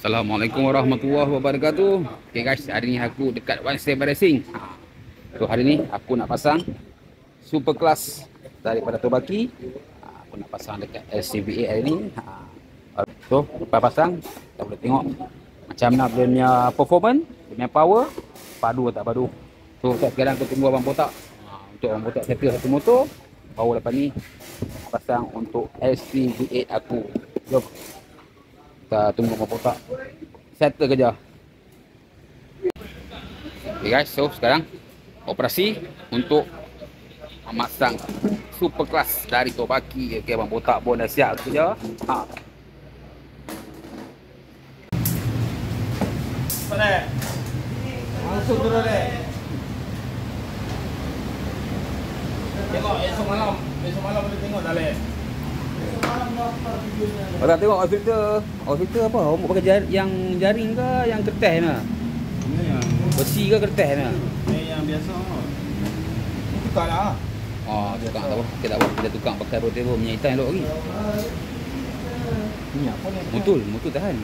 Assalamualaikum warahmatullahi wabarakatuh. Okay guys, hari ni aku dekat One Step Racing. So hari ni aku nak pasang Super Class daripada Tobaki. Aku nak pasang dekat LCVA hari ni. So, lepas pasang Kita boleh tengok Macam mana dia punya performance Dia punya power. Padu tak padu? So sekarang aku tunggu Abang Botak. Untuk Abang Botak settle satu motor. Baru lepas ni Pasang untuk LCV8 aku. Jom kita tunggu apa tak. Settle kerja. Ok guys so sekarang operasi untuk memasang super class dari Tobaki ok abang botak pun dah siap kerja. Ha. Tengok esok malam, esok malam boleh tengok dah leh. Kau tak tengok oil filter Oil filter apa? Awak pakai jar yang jaring ke yang kertas ni? Ini yang Besi ke kertas ni? ini yang biasa. Ini tukar lah. Oh, tukang tak apa. Kita tak apa. Kita tukang pakai rotero minyak hitam elok lagi. Minyak apa ni? Mutul, mutul tahan.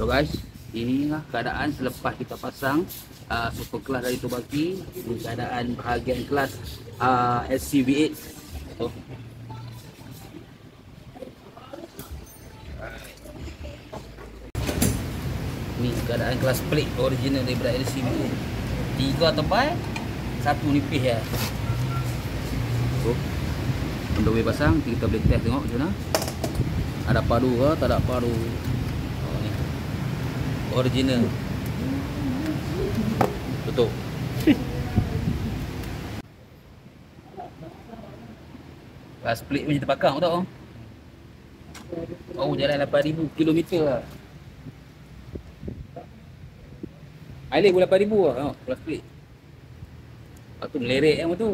So guys, inilah keadaan selepas kita pasang uh, super class dari Tobaki Ini keadaan bahagian kelas uh, SCV8 so, Ni keadaan kelas plate original daripada LCV8 Tiga tebal, satu nipis ya. So, on the pasang, kita boleh test tengok macam mana. Ada padu ke, tak ada ni. Original. Tutup Kelas plate macam terpakang tau Oh jalan 8000 km lah. Aileh pun 8000 lah tengok kelas plate Lepas tu melerek yang tu.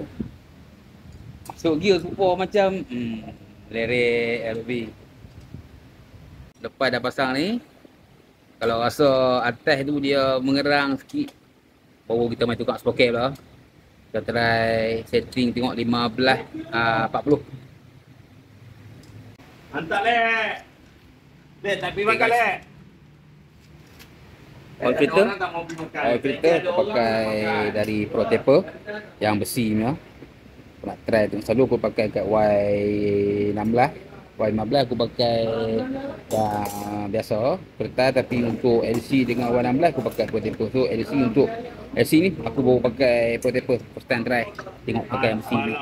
Masuk gear super macam hmm, Melerek LB Lepas dah pasang ni Kalau rasa atas tu dia mengerang sikit Baru kita main tukar sprocket pula. Kita try setting tengok 15 uh, 40 Hantar leh. Leh, tak pergi makan oil filter oil filter aku pakai dari Pro Taper yang besi punya. Aku nak try tu selalu aku pakai kat Y16 Y15 aku pakai yang biasa. Kertas tapi untuk LC dengan Y16 aku pakai Pro Taper. So LC untuk LC ni aku baru pakai Pro Taper first time try. Tengok pakai besi ni.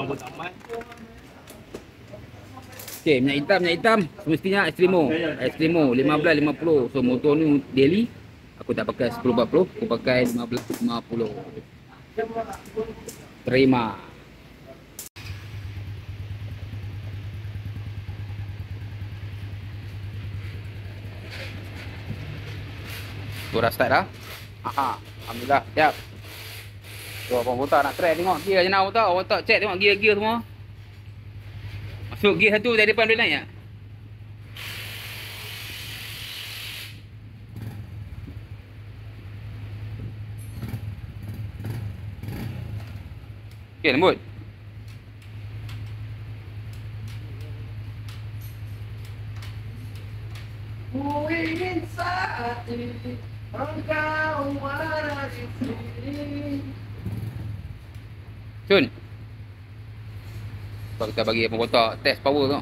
Okay, minyak hitam, minyak hitam. Semestinya Extremo. Extremo 15-50 So motor ni daily Aku tak pakai 10-40 Aku pakai 15-50 Terima Tu dah start dah? Aha, Alhamdulillah, siap. Tu abang botak nak try tengok. Gear je nak botak. Abang botak check tengok gear-gear semua. Masuk gear satu dari depan boleh naik tak? Okey, lembut. Saat ini Cun. Kalau kita bagi apa botak test power tu.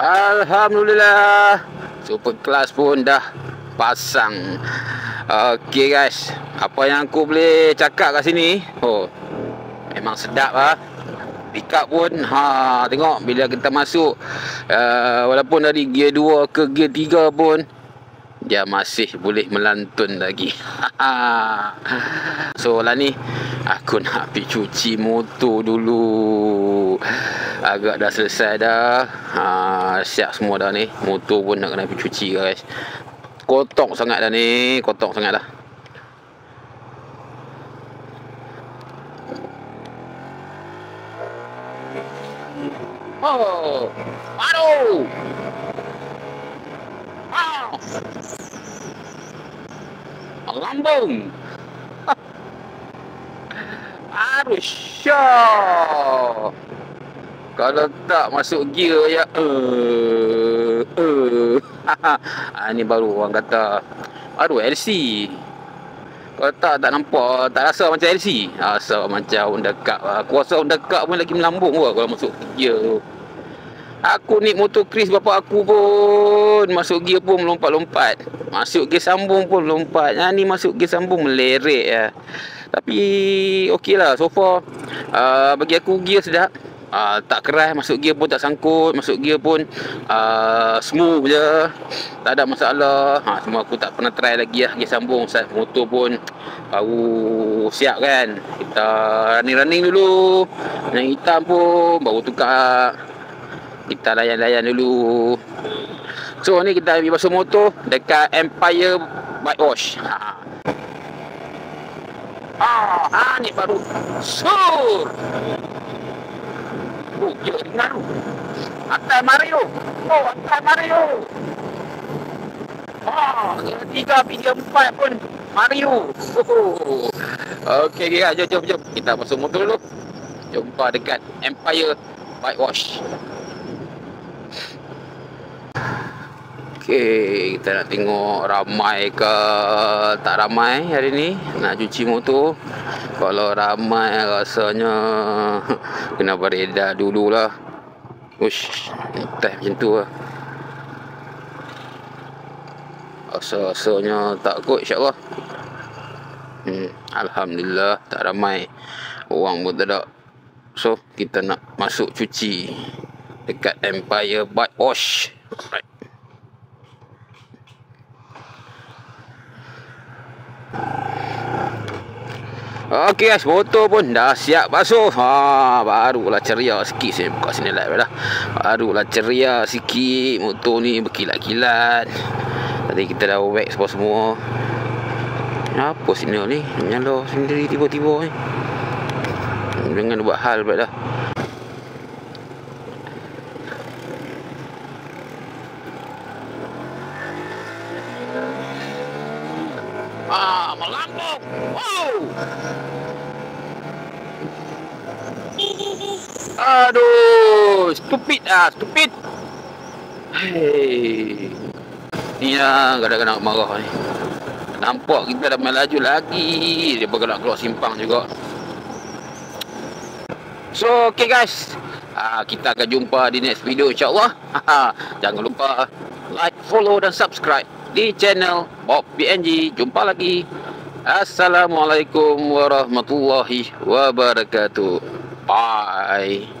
Alhamdulillah Super kelas pun dah pasang Okey guys. Apa yang aku boleh cakap kat sini? Oh Memang sedap lah Pick up pun ha, Tengok bila kita masuk. Uh, Walaupun dari gear 2 ke gear 3 pun Dia masih boleh melantun lagi. So lah ni Aku nak pergi cuci motor dulu. Agak dah selesai dah. Ha, Siap semua dah ni. Motor pun nak kena pergi cuci guys Kotor sangat dah ni Kotor sangat dah Oh, aduh. Ah. Lambung. Aduh, syah. Kalau tak masuk gear ya eh eh. ah, ni baru orang kata baru LC. Kalau tak tak nampak tak rasa macam LC. Rasa macam dekat. Aku rasa dekat pun lagi melambung gua kalau masuk tu. Aku ni motor Chris bapak aku pun masuk gear pun melompat-lompat. Masuk gear sambung pun lompat. Yang ni masuk gear sambung meleret ya. Tapi okey lah so far uh, bagi aku gear sedap. Uh, tak keras masuk gear pun tak sangkut masuk gear pun uh, smooth je. Tak ada masalah. Ha, semua aku tak pernah try lagi lah gear sambung Saat motor pun baru siap kan. Kita running-running dulu. Yang hitam pun baru tukar. Kita layan-layan dulu. So ni kita pergi basuh motor dekat Empire Bike Wash ha. Ah, ah ni baru sur Oh, dia dengar tu. Atai Mario. Oh, Atai Mario. Ah, tiga, tiga, empat pun Mario. Oh. Okey, okay, jom, jom, jom. Kita masuk motor dulu. Jumpa dekat Empire Bike Wash. Okey, kita nak tengok ramai ke tak ramai hari ni nak cuci motor. Kalau ramai rasanya kena beredar dululah. Ush, teh macam tu lah. Rasa-rasanya tak kot insyaAllah. Hmm, Alhamdulillah tak ramai. Orang pun tak ada. So, kita nak masuk cuci dekat Empire Bike Wash. Right. Okey guys, motor pun dah siap basuh. Ha, barulah ceria sikit saya buka sini live dah. Barulah ceria sikit motor ni berkilat-kilat. Tadi kita dah wax semua. Apa sini ni? Nyala sendiri tiba-tiba ni. Jangan buat hal pula dah. Ah, melambung. Wow. Aduh, stupid ah, stupid. Hei. Ni lah kadang-kadang marah ni. Nampak kita dah main laju lagi. Dia nak keluar simpang juga. So, okay guys. Ah, kita akan jumpa di next video insyaAllah. Jangan lupa like, follow dan subscribe di channel Bob PNG. Jumpa lagi. Assalamualaikum warahmatullahi wabarakatuh. Bye.